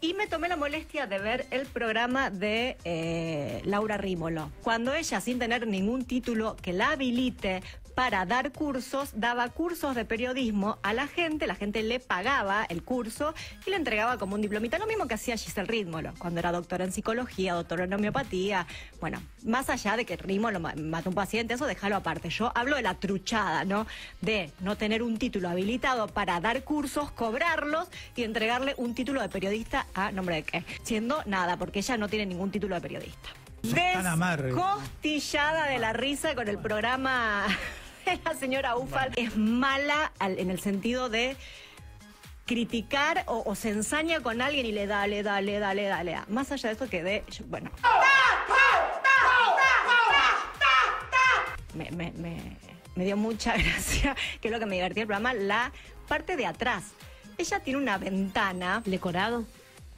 Y me tomé la molestia de ver el programa de eh, Laura Rímolo. Cuando ella, sin tener ningún título que la habilite para dar cursos, daba cursos de periodismo a la gente, la gente le pagaba el curso y le entregaba como un diplomita, lo mismo que hacía Giselle Rímolo, cuando era doctora en psicología, doctora en homeopatía. Bueno, más allá de que Rímolo ma- mató un paciente, eso déjalo aparte. Yo hablo de la truchada, ¿no? De no tener un título habilitado para dar cursos, cobrarlos y entregarle un título de periodista a nombre de qué. Siendo nada, porque ella no tiene ningún título de periodista. Descostillada de la risa con el programa la señora Ufal. Es mala al- en el sentido de criticar o, se ensaña con alguien y le dale, dale, dale, dale. da. Más allá de eso que de... bueno. Me, me- me- me dio mucha gracia, que es lo que me divertía el programa, la parte de atrás. Ella tiene una ventana Decorado.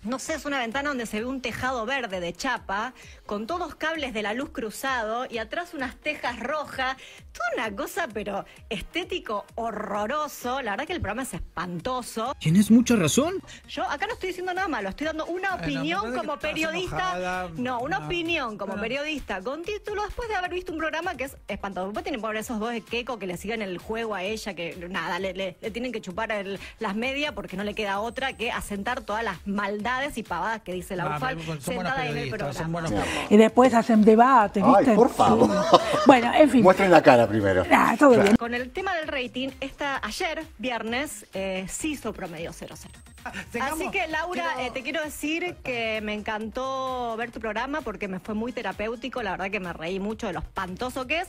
No sé, es una ventana donde se ve un tejado verde de chapa, con todos cables de la luz cruzado y atrás unas tejas rojas. Toda una cosa, pero estético horroroso. La verdad que el programa es espantoso. Tienes mucha razón. Yo acá no estoy diciendo nada malo, estoy dando una opinión como periodista. enojada. no, una No. opinión como periodista con título después de haber visto un programa que es espantoso. Después tienen por esos dos de Keiko que le siguen el juego a ella, que nada, le, le- le tienen que chupar el- las medias porque no le queda otra que asentar todas las maldades y pavadas que dice la Ah, UFAL sentada en el programa. Y después hacen debate, Ay, ¿viste? por favor. Sí. Bueno, en fin. Muestren la cara primero. Ah, todo bien. Con el tema del rating, esta, ayer, viernes, eh, sí hizo promedio 0-0. Así que Laura, eh, te quiero decir que me encantó ver tu programa porque me fue muy terapéutico, la verdad que me reí mucho de lo espantoso que es.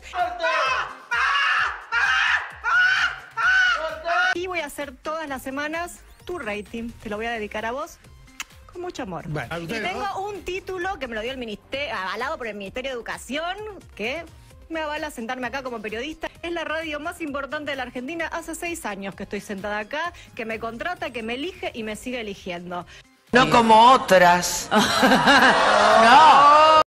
Y voy a hacer todas las semanas tu rating, te lo voy a dedicar a vos con mucho amor. Bueno, a y tengo ¿no? un título que me lo dio el ministerio, avalado por el Ministerio de Educación, que me avala sentarme acá como periodista. Es la radio más importante de la Argentina. Hace seis años que estoy sentada acá, que me contrata, que me elige y me sigue eligiendo. No como otras. no.